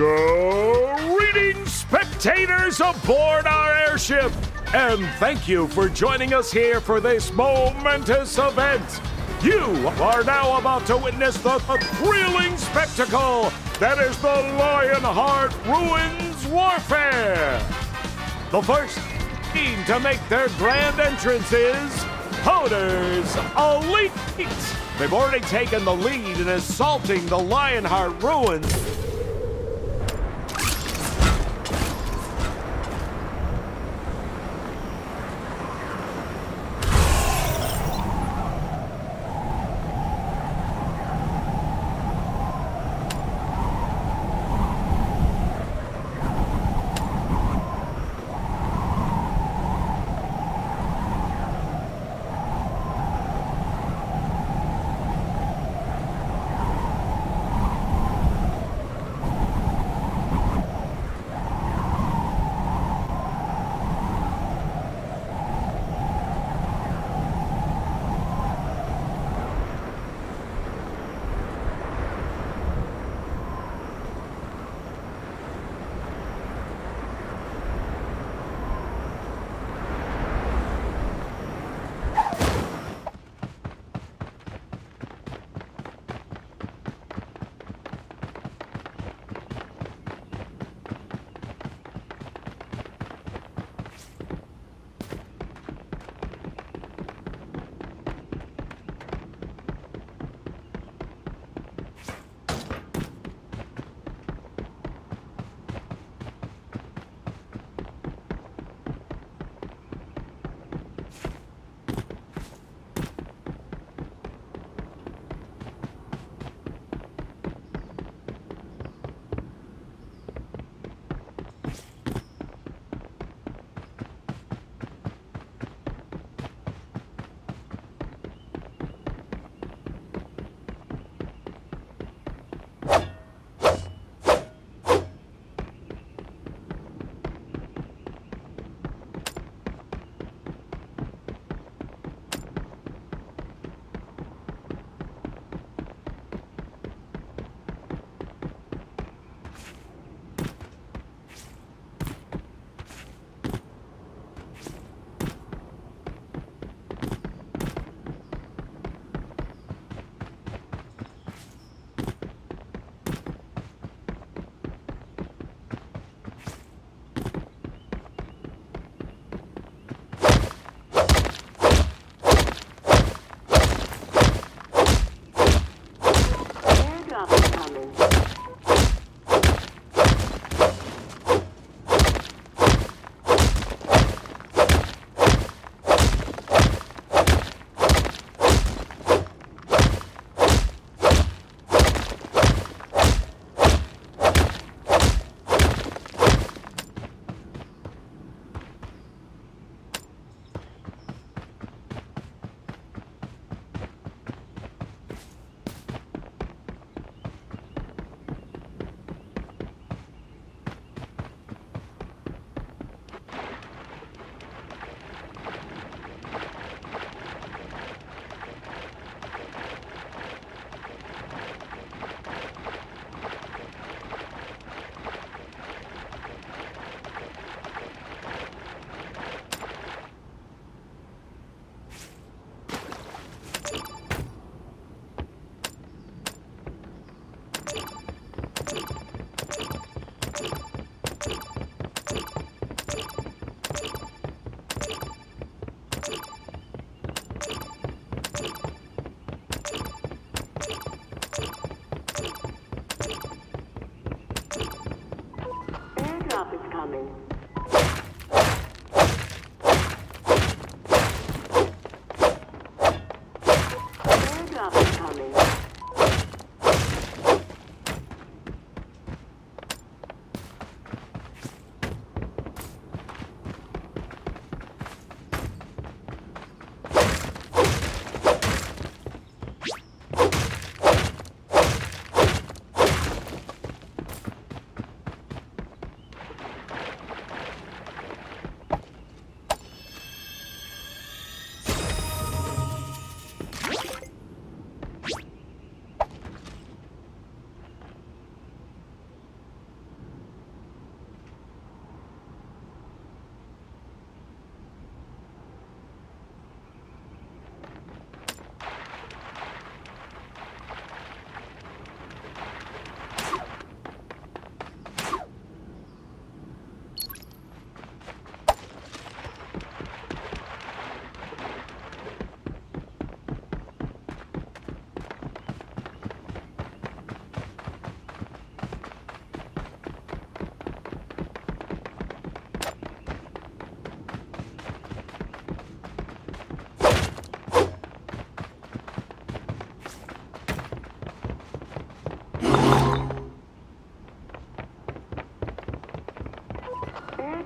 Greetings, spectators aboard our airship, and thank you for joining us here for this momentous event. You are now about to witness the, thrilling spectacle that is the Lionheart Ruins Warfare. The first team to make their grand entrance is Hoders Elite. They've already taken the lead in assaulting the Lionheart Ruins.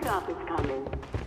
stop is coming.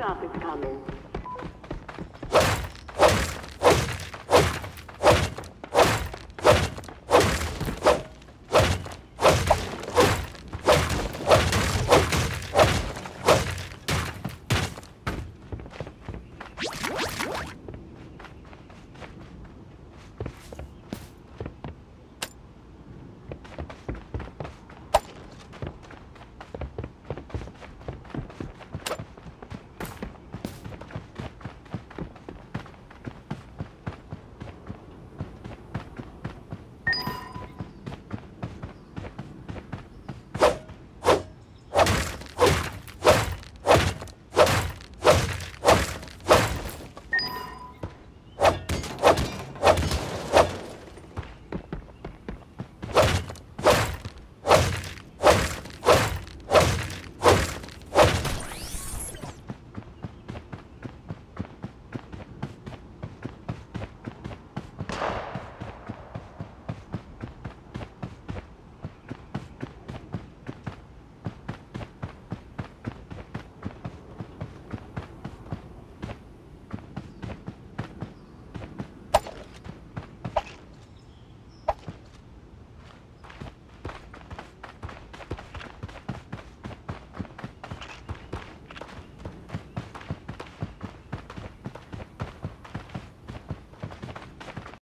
Backup is coming.